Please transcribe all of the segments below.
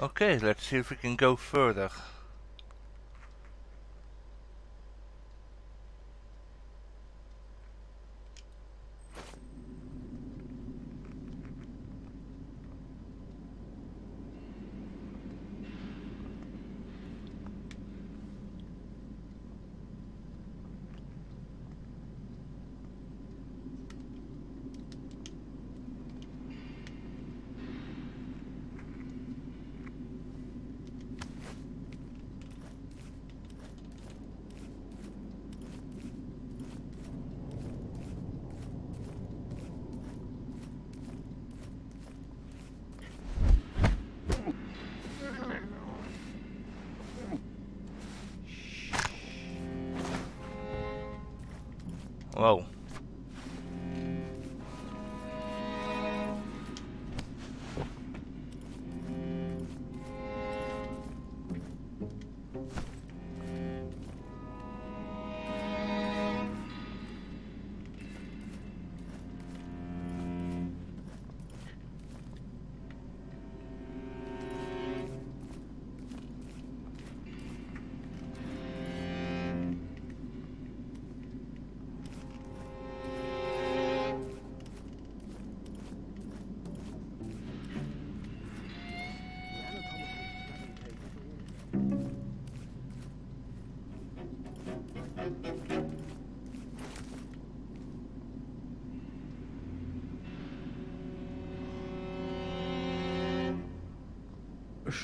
Okay, let's see if we can go further.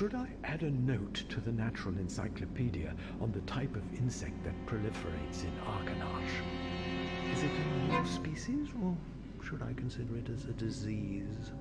Should I add a note to the Natural Encyclopedia on the type of insect that proliferates in Akenash? Is it a new species, or should I consider it as a disease?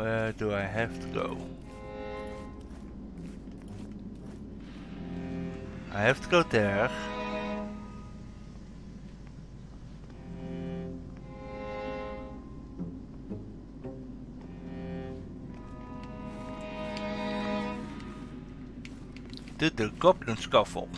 Where do I have to go? I have to go there. To the Goblin Scuffle.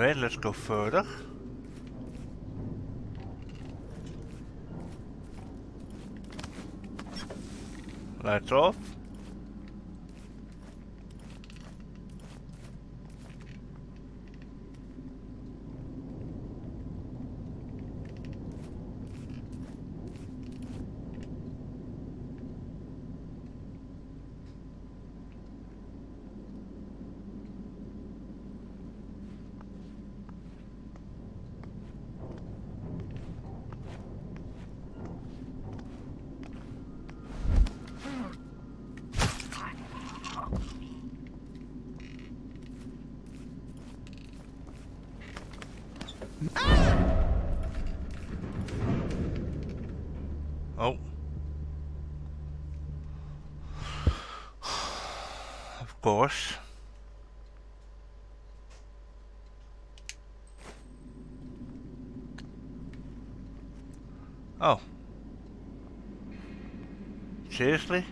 Let's go further. Lights off. Oh. Of course. Oh. Seriously?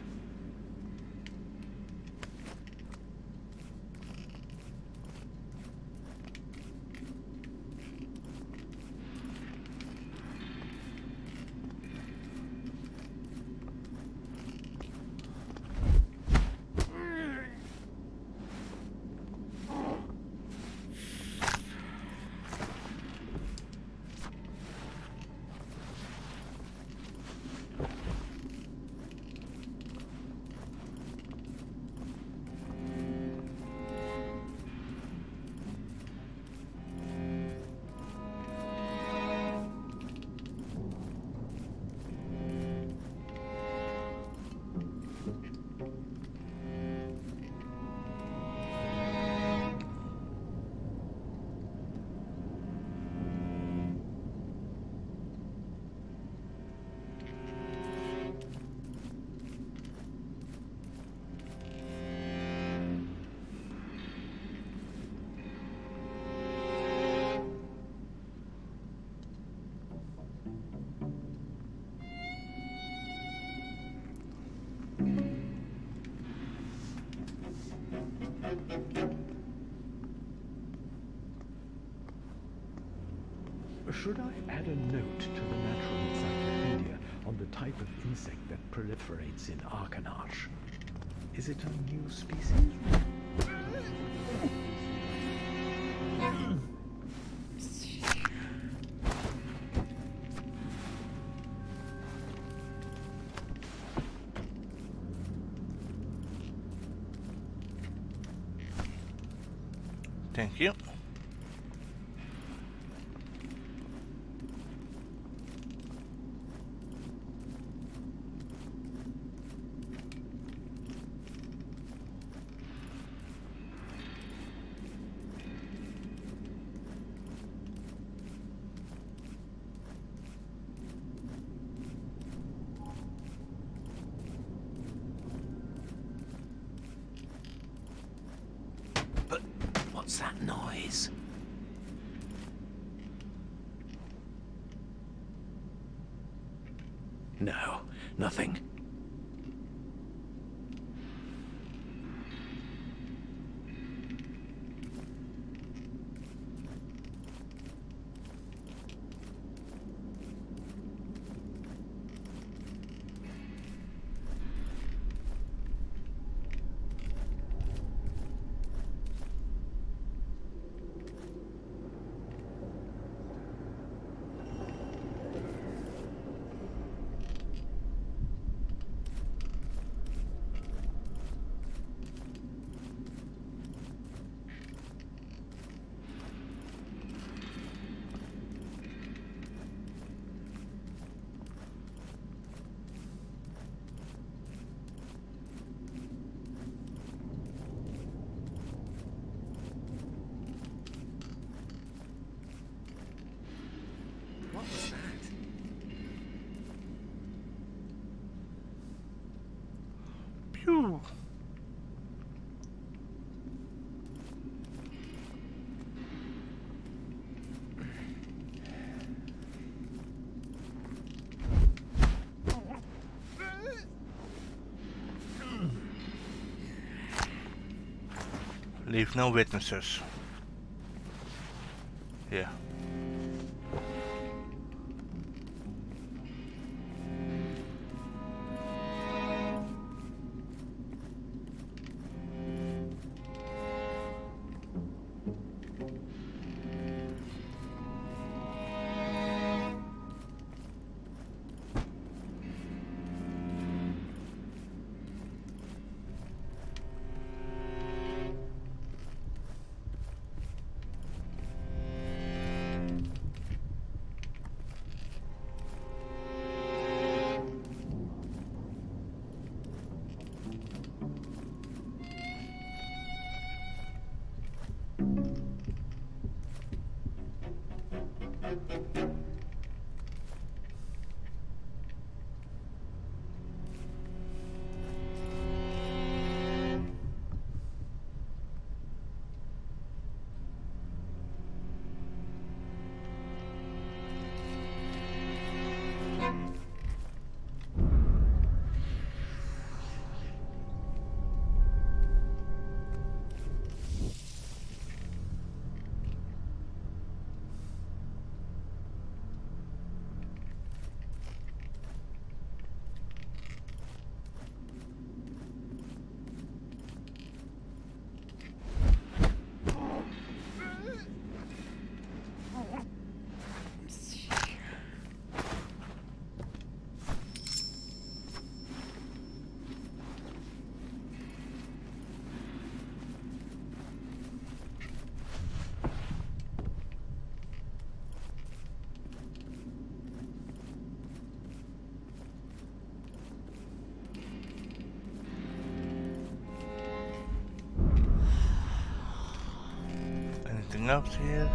Should I add a note to the Natural Encyclopedia on the type of insect that proliferates in Akenash? Is it a new species? What's that noise? No, nothing. What was that? Pew. Leave no witnesses. Else here?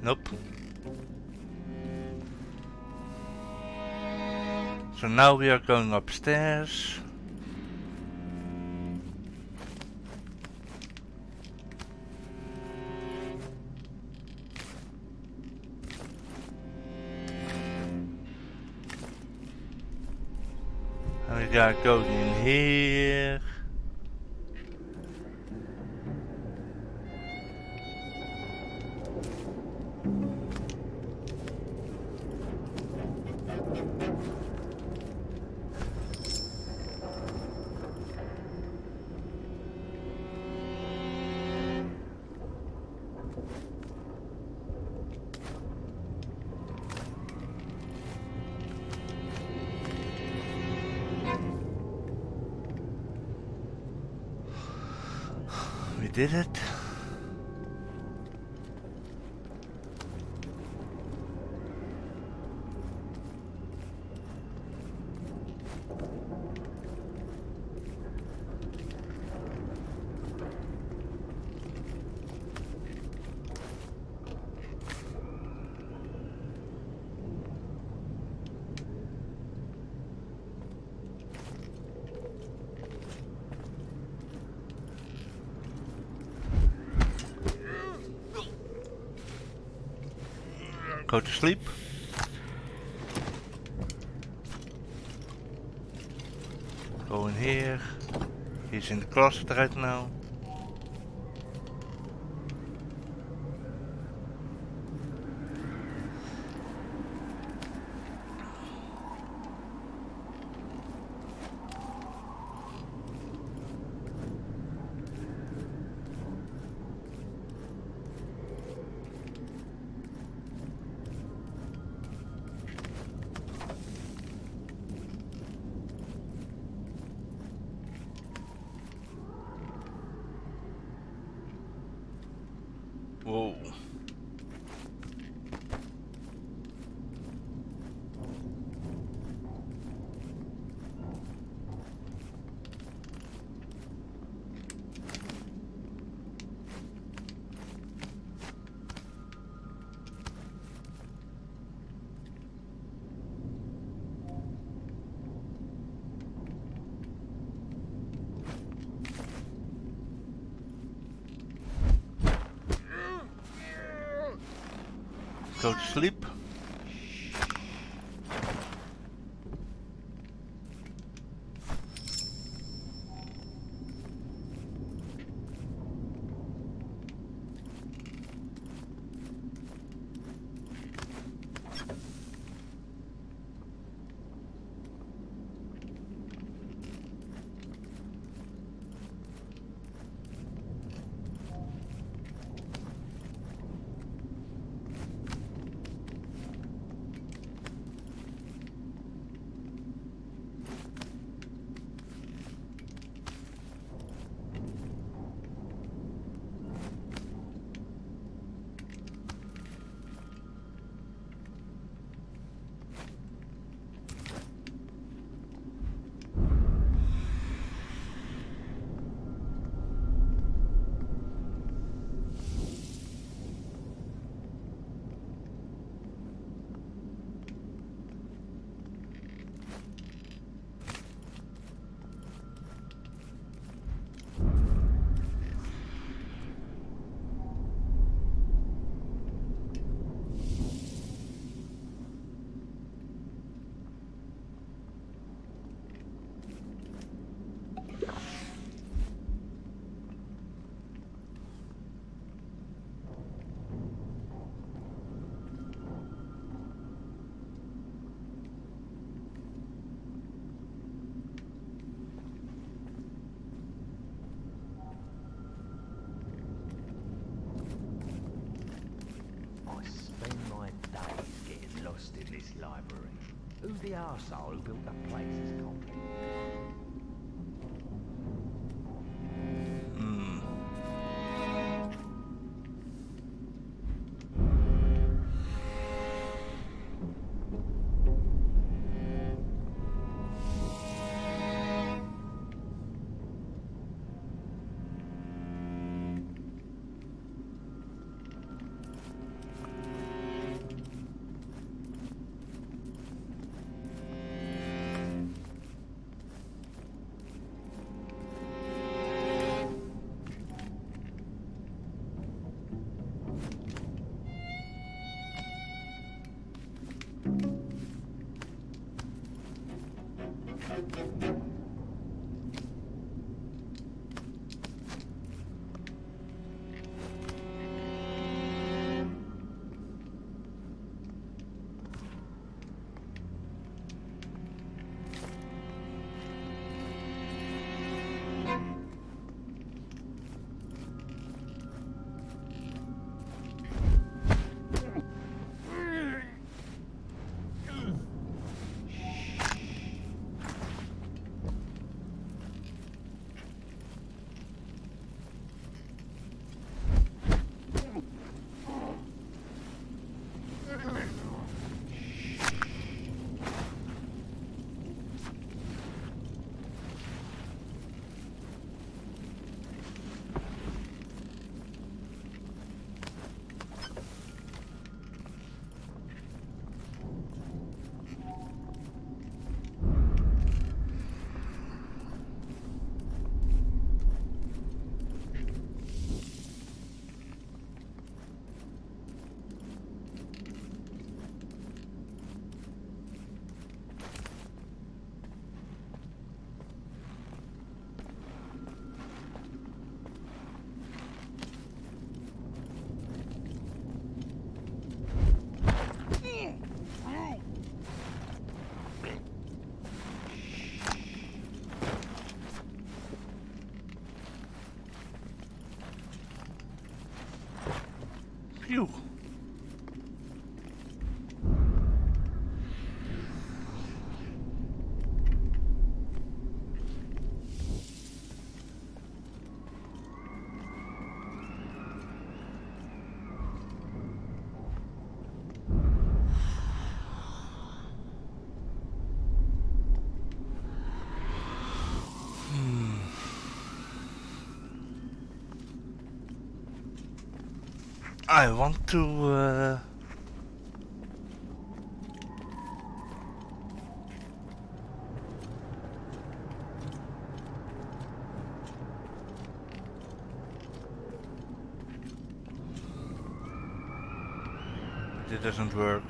Nope. So now we are going upstairs. And we gotta go in here. Did it. Go to sleep. Go in here. He's in the closet right now. Go sleep. I spend my days getting lost in this library. Who's the arsehole who built that place? I want to. Uh... It doesn't work.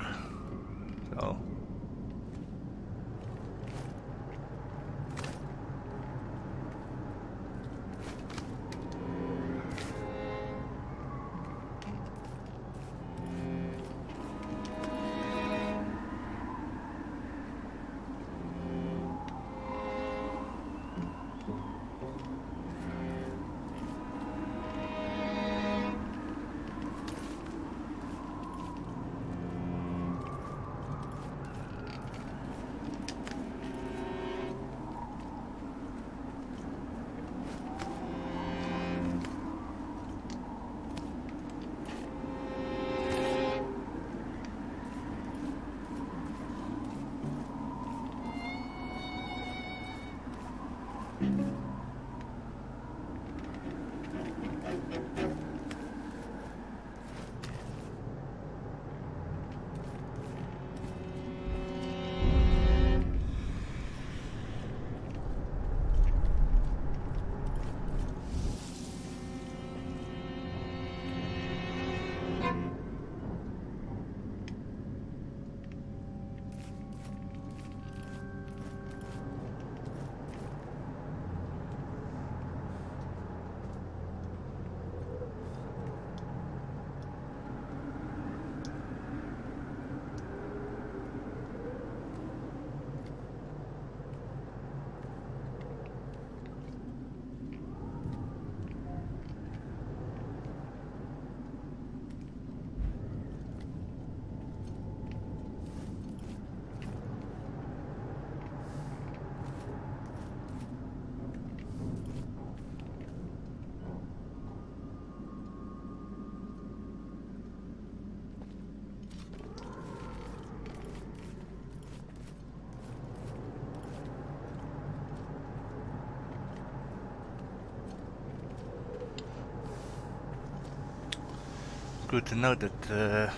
Good to know that uh,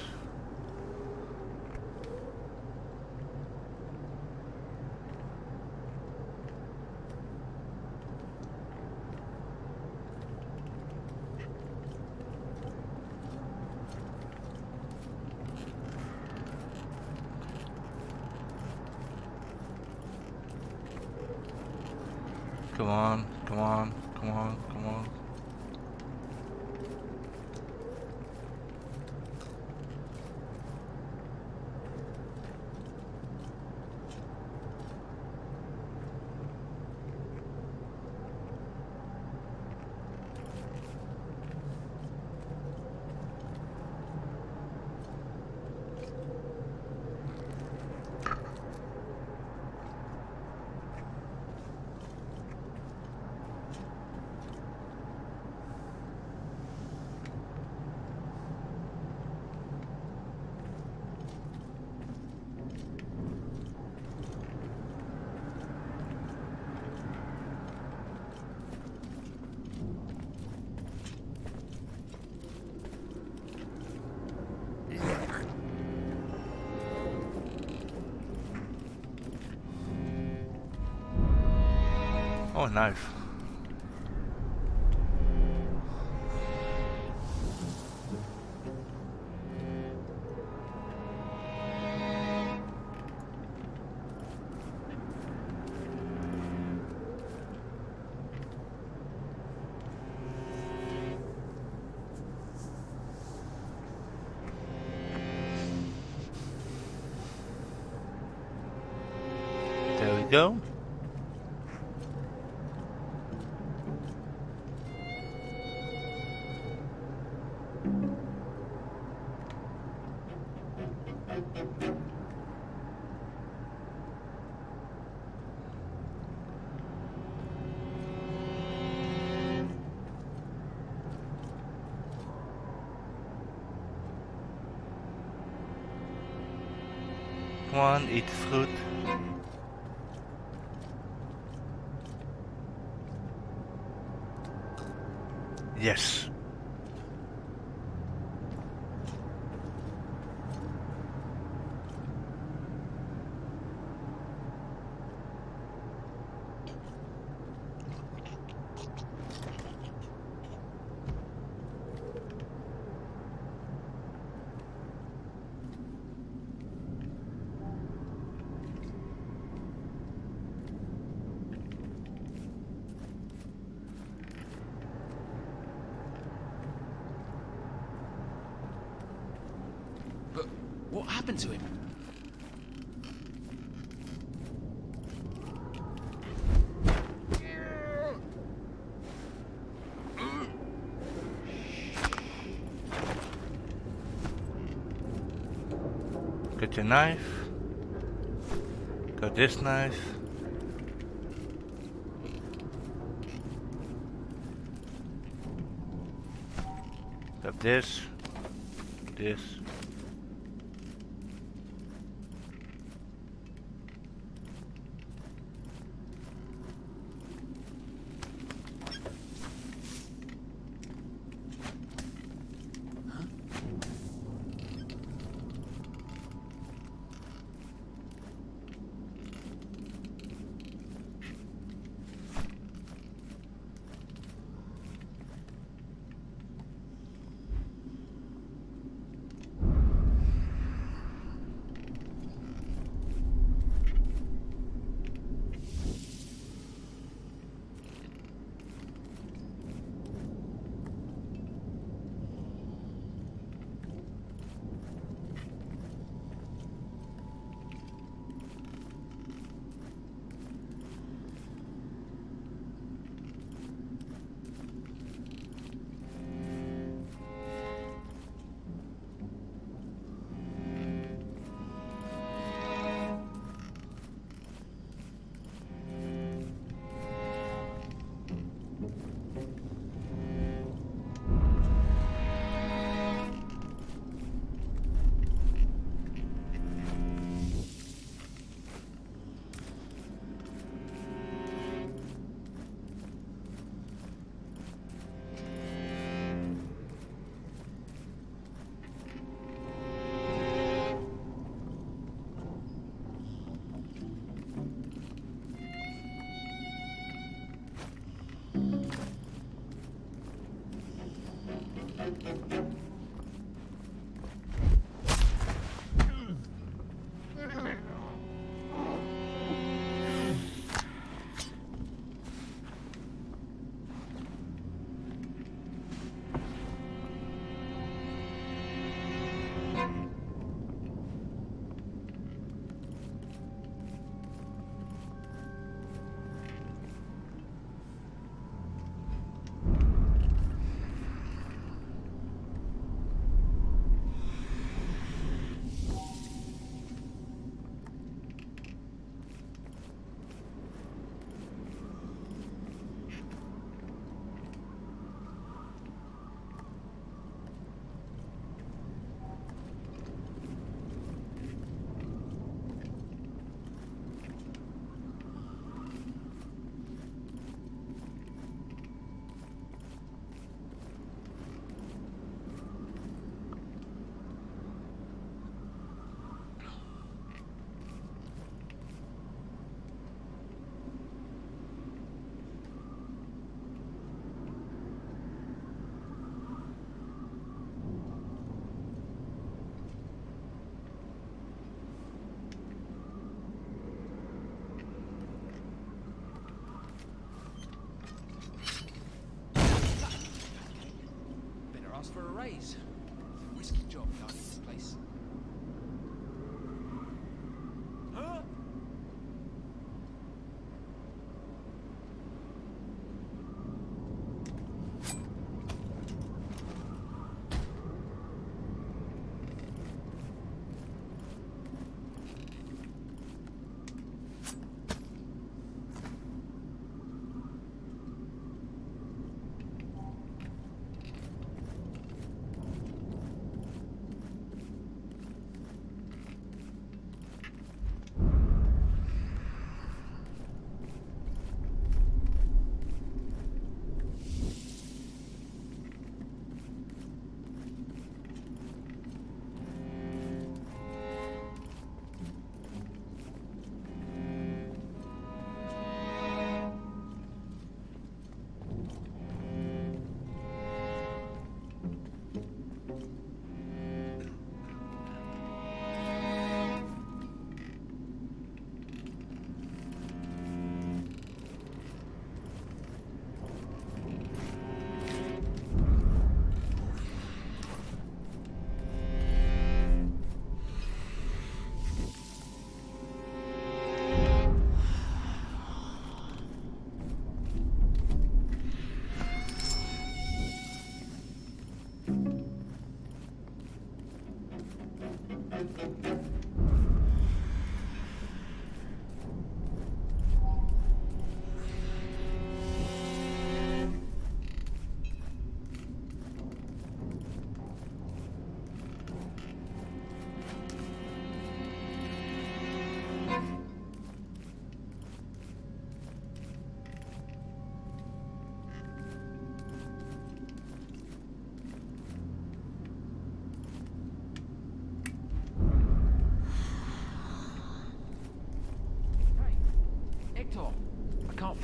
Come on, come on, come on, come on. Oh, knife. Fruit. Yes. But what happened to him? Got your knife. Got this knife. Got this. This. ways.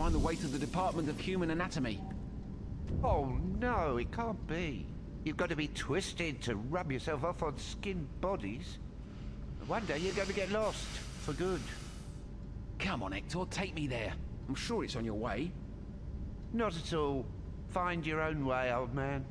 Find the way to the Department of Human Anatomy. Oh no, it can't be. You've got to be twisted to rub yourself off on skinned bodies. One day you're going to get lost for good. Come on, Hector, take me there. I'm sure it's on your way. Not at all. Find your own way, old man.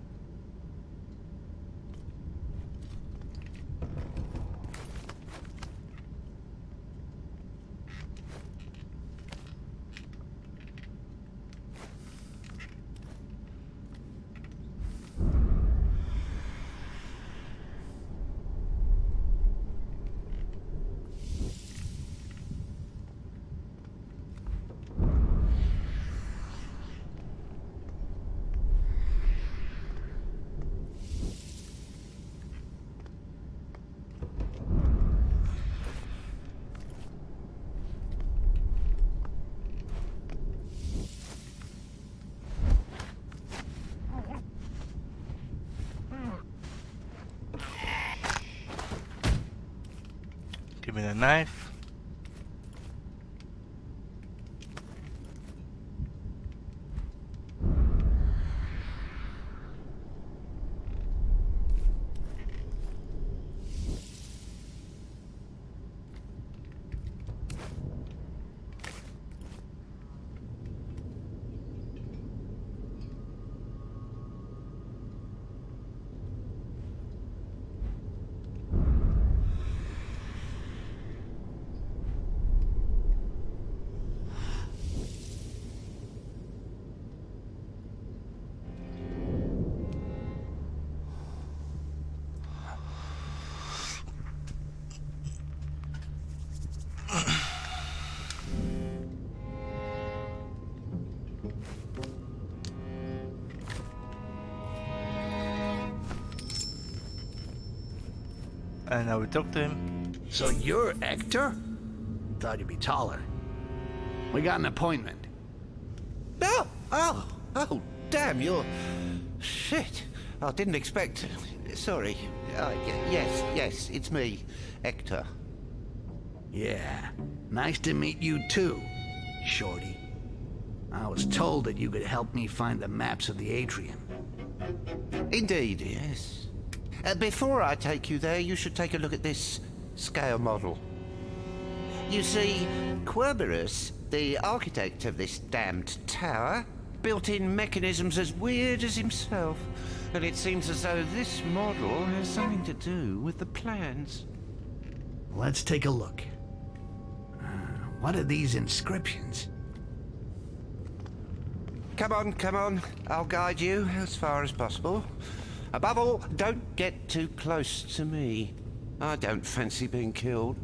Knife. And I we talk to him. So you're Hector? Thought you'd be taller. We got an appointment. Oh, oh, oh, damn, you're... Shit. I didn't expect... Sorry. Uh, y- yes, yes, it's me, Hector. Yeah. Nice to meet you too, Shorty. I was told that you could help me find the maps of the atrium. Indeed, yes. Uh, before I take you there, you should take a look at this scale model. You see, Querberus, the architect of this damned tower, built in mechanisms as weird as himself. And it seems as though this model has something to do with the plans. Let's take a look. Uh, what are these inscriptions? Come on, come on. I'll guide you as far as possible. Above all, don't get too close to me. I don't fancy being killed.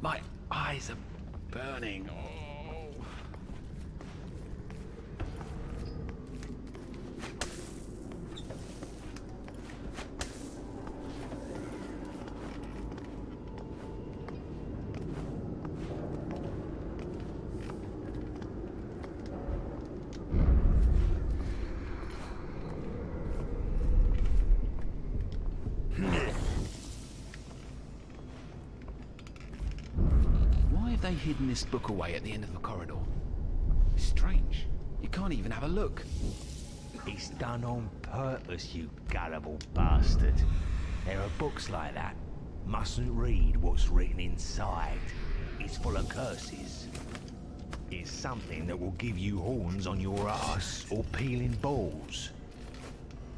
My eyes are burning. Oh. Why have they hidden this book away at the end of the corridor? Strange. You can't even have a look. It's done on purpose, you gullible bastard. There are books like that. Mustn't read what's written inside. It's full of curses. It's something that will give you horns on your ass or peeling balls.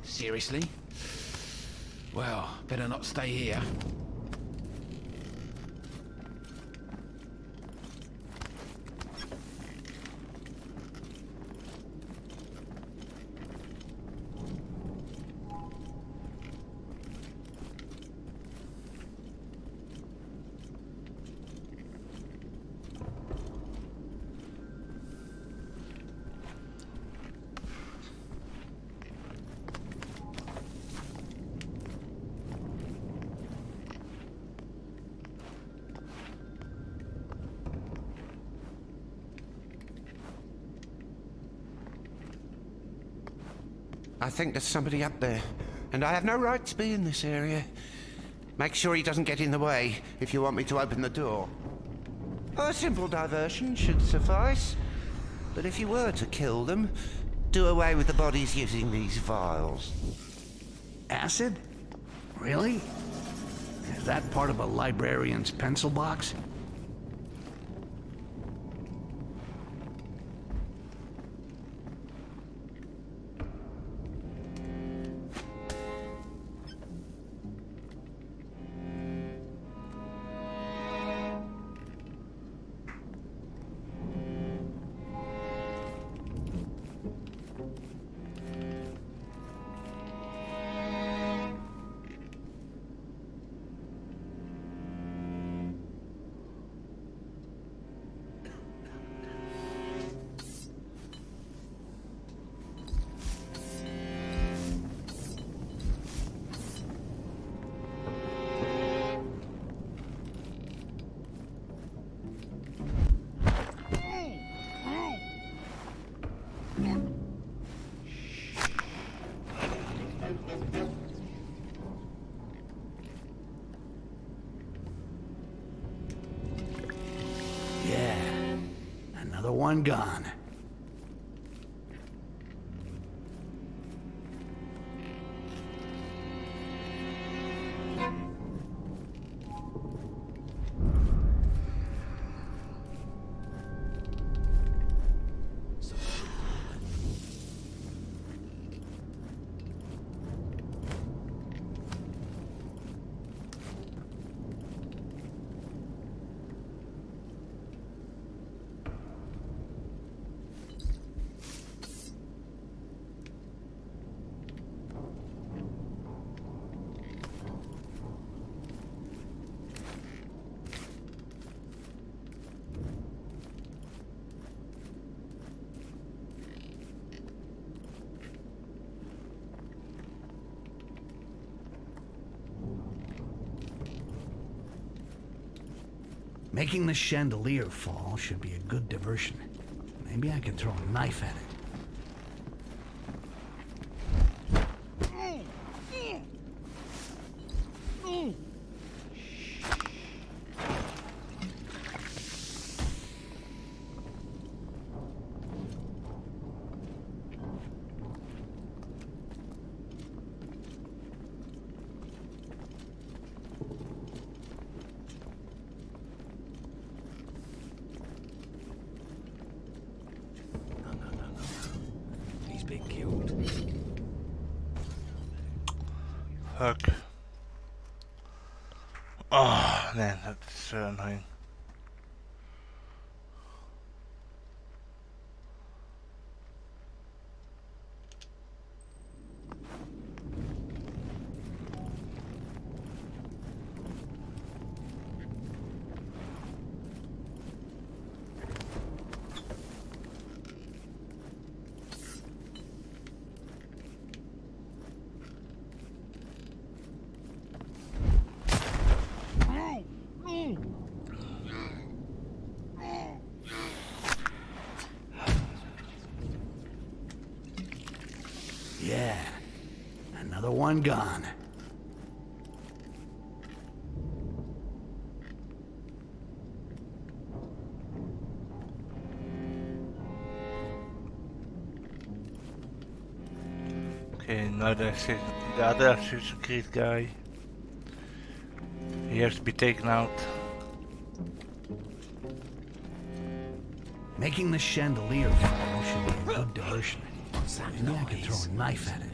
Seriously? Well, better not stay here. Think there's somebody up there, and I have no right to be in this area. Make sure he doesn't get in the way if you want me to open the door. A simple diversion should suffice. But if you were to kill them, do away with the bodies using these vials. Acid? Really? Is that part of a librarian's pencil box? One gone. Making the chandelier fall should be a good diversion. Maybe I can throw a knife at it. No, no, no, no, no. He's been killed. Fuck. Oh man, that's so annoying. Yeah. Another one gone. Okay, now there's the the other Assassin's Creed guy. He has to be taken out. Making the chandelier fall should be a good diversion. What's that Maybe I can throw a knife at. It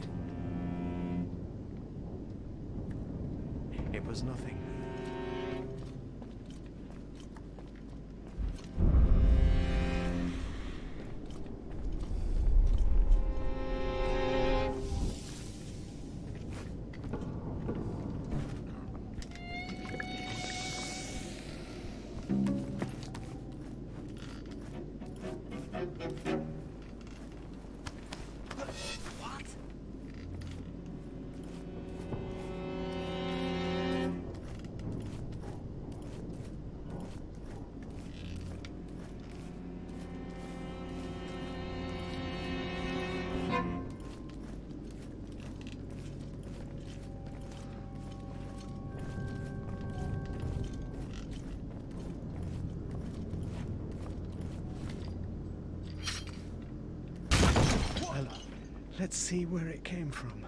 see where it came from.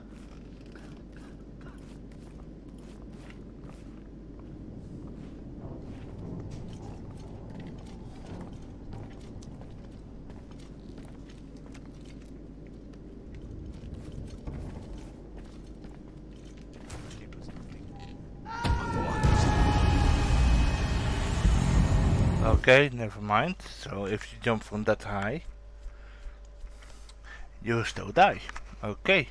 Okay, never mind. So if you jump from that high, you still die. Okay.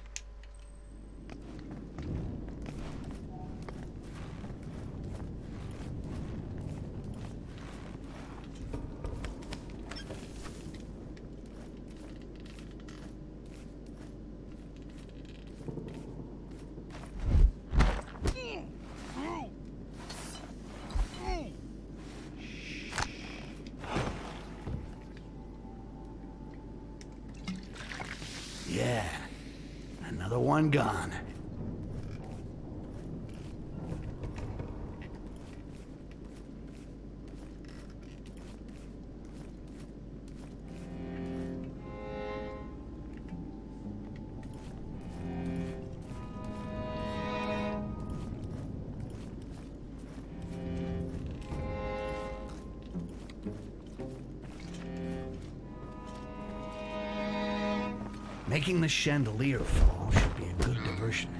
Making the chandelier fall should be a good diversion.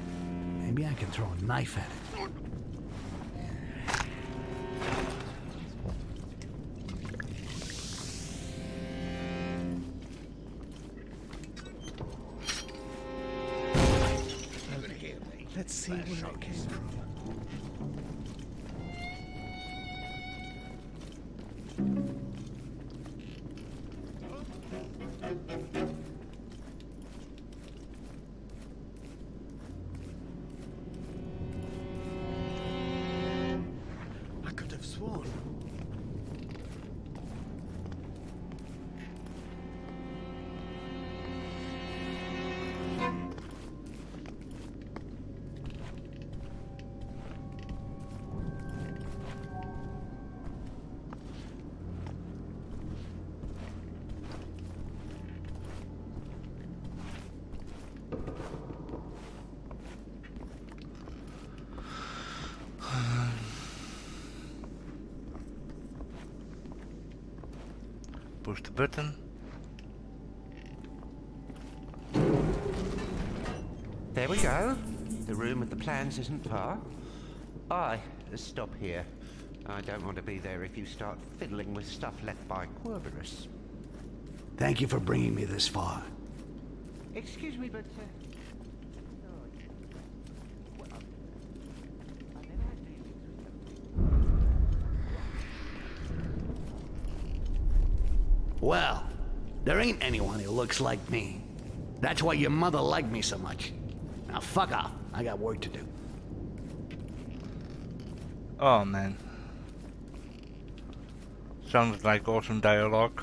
Maybe I can throw a knife at it. Button. There we go. The room with the plans isn't far. I stop here. I don't want to be there if you start fiddling with stuff left by Querberus. Thank you for bringing me this far. Excuse me, but... Uh... Well, there ain't anyone who looks like me. That's why your mother liked me so much. Now fuck off. I got work to do. Oh man. Sounds like awesome dialogue.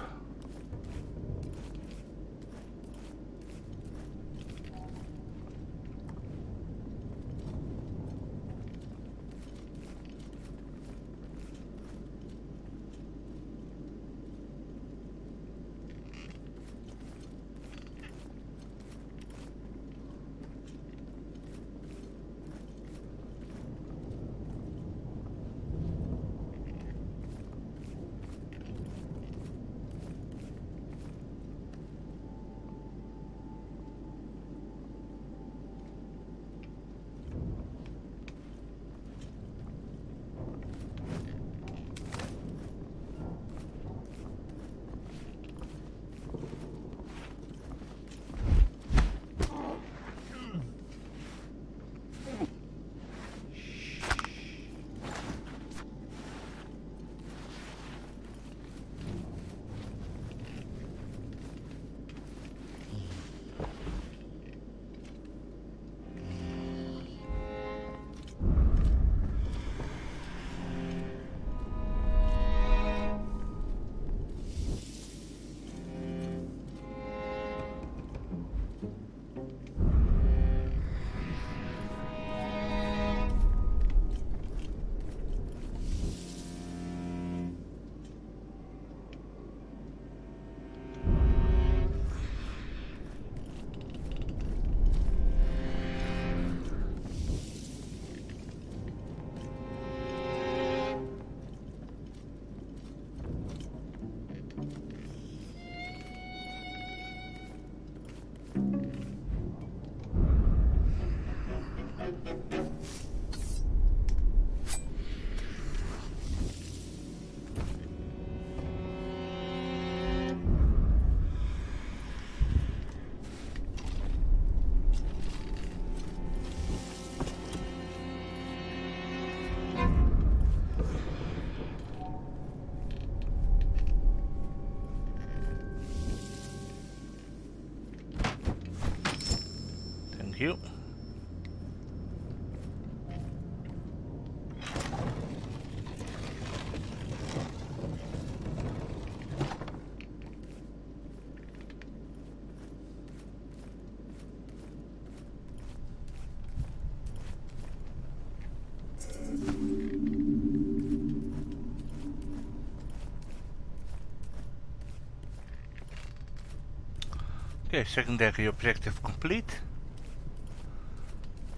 Secondary objective complete.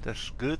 That's good.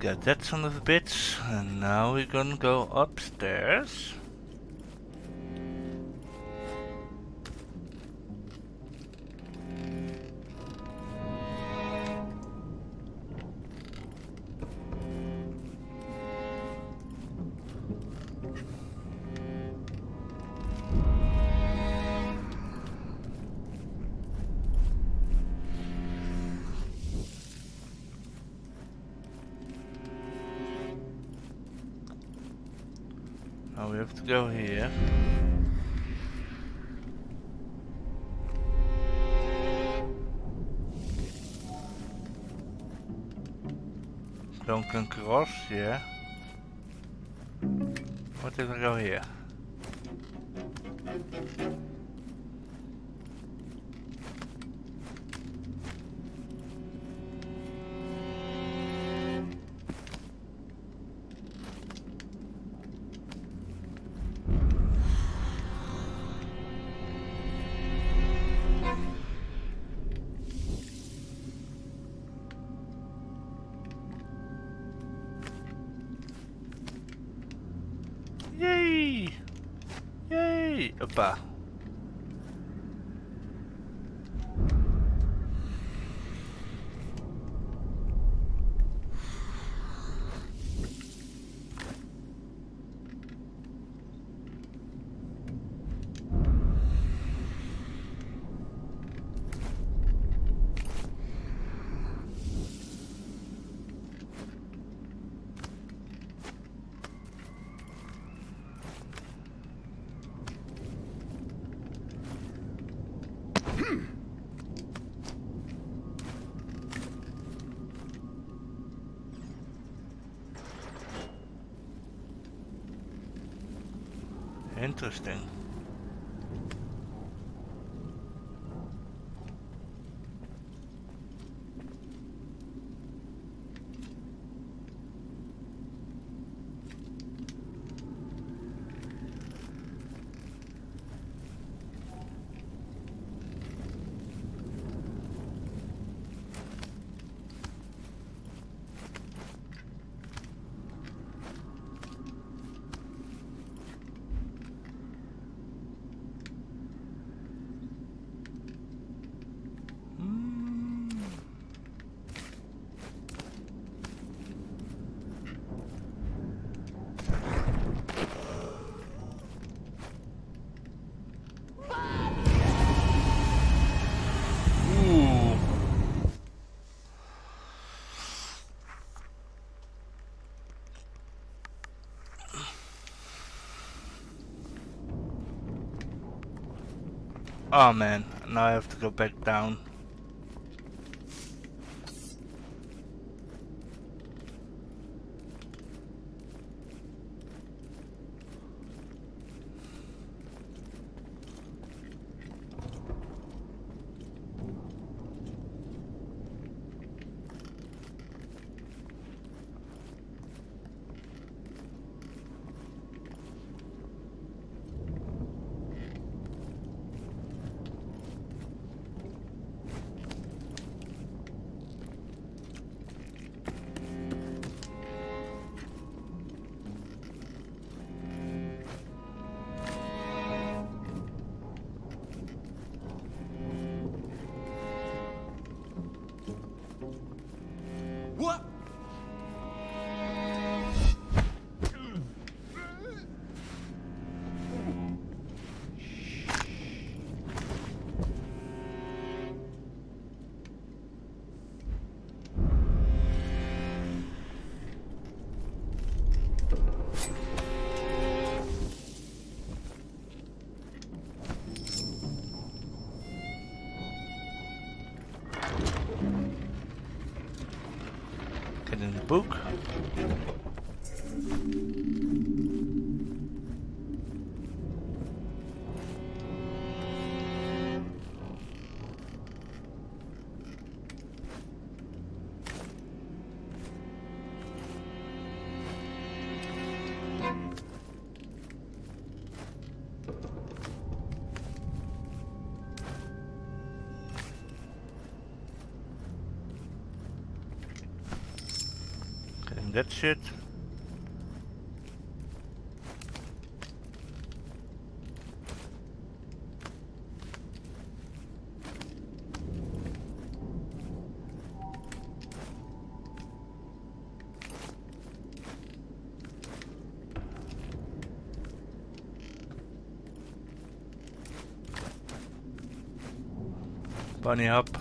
Got that son of a bitch. And now we're gonna go upstairs. Interesting. Oh man, now I have to go back down. That shit. Bunny hop.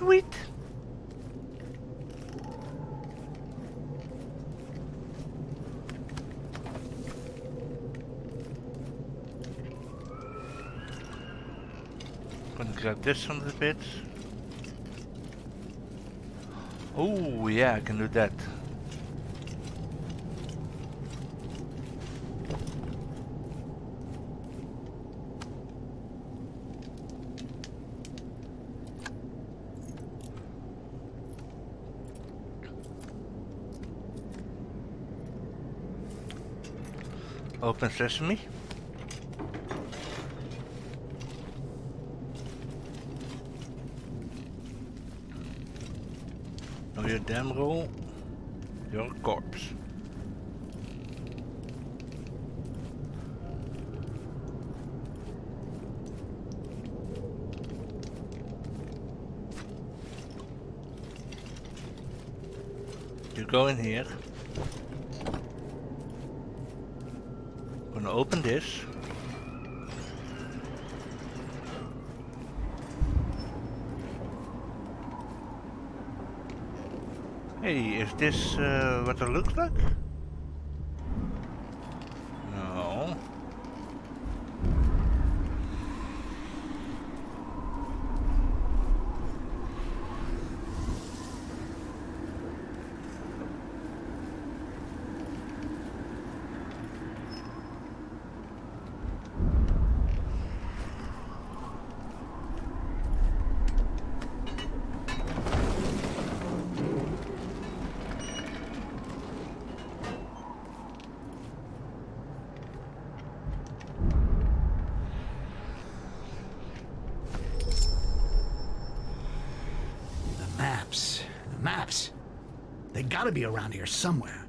Sweet. Gonna grab this from the bit. Oh yeah, I can do that. Open sesame. Know your damn role. You're a corpse. You go in here. Gonna open this. Hey, is this uh, what it looks like? No. The maps. The maps. They gotta be around here somewhere.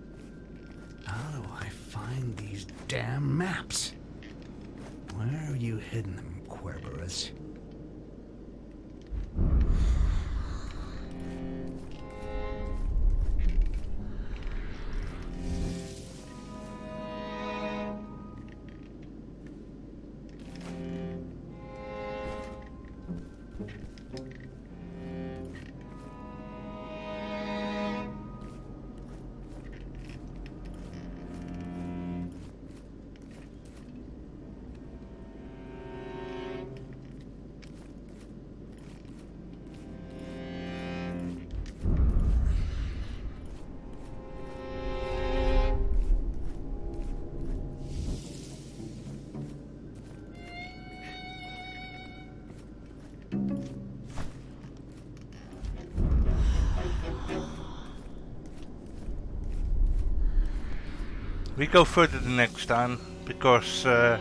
We go further the next time because uh,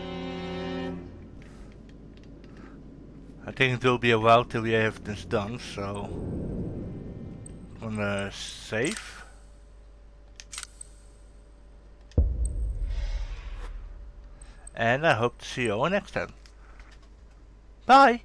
I think it will be a while till we have this done. So I'm gonna save. And I hope to see you all next time. Bye!